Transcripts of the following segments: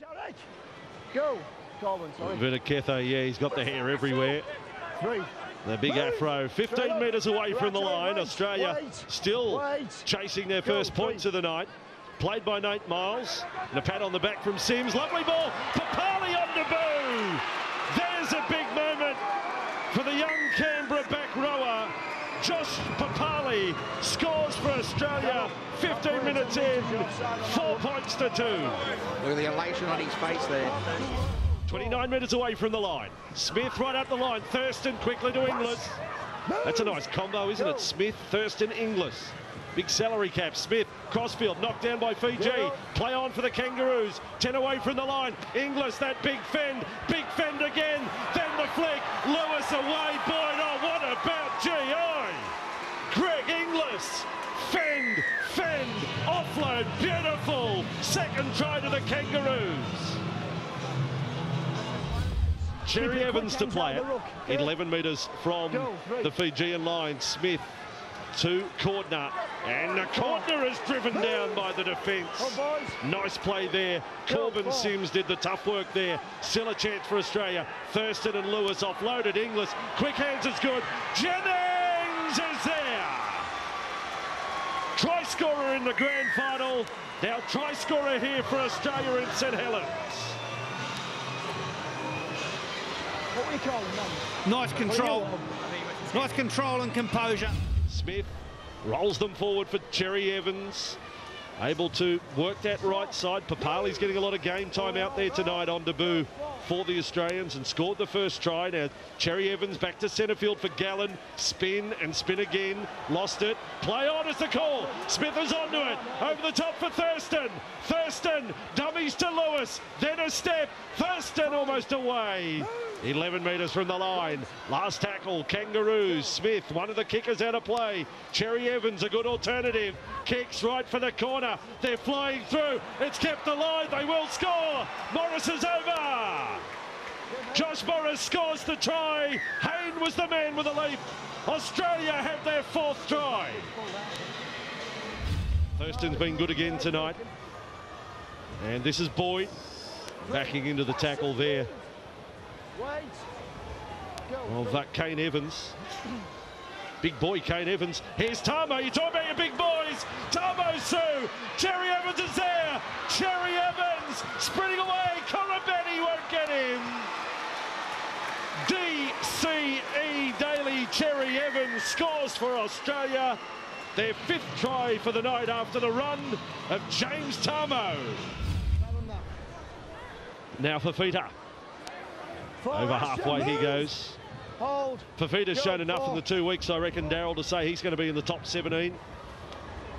Jarek, go. Colin, sorry. Vitaketha, yeah, he's got the hair everywhere. Three. The big Move. afro, 15 metres away from the line. Australia Wait. still Wait. chasing their Go, first points three. of the night. Played by Nate Myles. And a pat on the back from Sims. Lovely ball. Papalii on debut. There's a big moment for the young Canberra back rower. Josh Papalii scores for Australia. 15 minutes in, four points to two. Look at the elation on his face there. 29 metres away from the line. Smith right up the line. Thurston quickly to Inglis. That's a nice combo, isn't it? Smith, Thurston, Inglis. Big salary cap. Smith, crossfield, knocked down by Fiji. Play on for the Kangaroos. 10 away from the line. Inglis, that big fend. Big fend again. Then the flick. Lewis away. Boyd, oh, what about GI? Greg Inglis. Fend, fend, offload. Beautiful. Second try to the Kangaroos. Cherry Evans to play it. out the ruck. 11 metres from Go, the Fijian line. Smith to Cordner. And the Cordner is driven down by the defence. Come on, boys. Nice play there. Korbin. Sims did the tough work there. Still a chance for Australia. Thurston and Lewis offloaded. Inglis. Quick hands is good. Jennings is there. Scorer in the grand final. Now try scorer here for Australia in St Helens. What we call them? Nice control. Nice control and composure. Smith rolls them forward for Cherry Evans. Able to work that right side. Papalii's getting a lot of game time out there tonight on debut for the Australians and scored the first try. Now Cherry Evans back to centre field for Gallen. Spin and spin again. Lost it. Play on is the call. Smith is onto it. Over the top for Thurston. Thurston dummies to Lewis. Then a step. Thurston almost away. 11 metres from the line. Last tackle, Kangaroos. Smith, one of the kickers out of play. Cherry Evans, a good alternative. Kicks right for the corner. They're flying through. It's kept alive. They will score. Morris is over. Josh Morris scores the try. Hayne was the man with the leap. Australia have their fourth try. Thurston's been good again tonight. And this is Boyd backing into the tackle there of that Kane Evans. Big boy Kane Evans. Here's Tamou. You talk about your big boys. Tamo Sue. Cherry Evans is there. Cherry Scores for Australia. Their fifth try for the night after the run of James Tamou. Now Fifita. Over halfway he goes. Hold. Fifita's shown enough in the two weeks, I reckon, Daryl, to say he's going to be in the top 17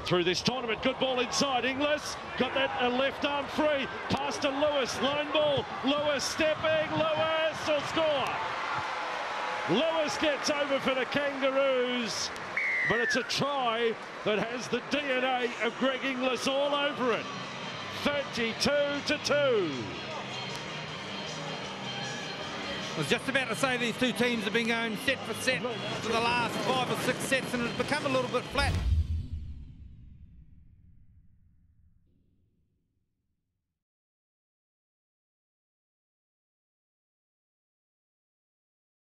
through this tournament. Good ball inside. Inglis got that uh, left arm free. Pass to Lewis. Line ball. Lewis stepping. Lewis will score. Lewis gets over for the Kangaroos. But it's a try that has the DNA of Greg Inglis all over it. 32 to 2. I was just about to say these two teams have been going set for set for the last five or six sets and it's become a little bit flat.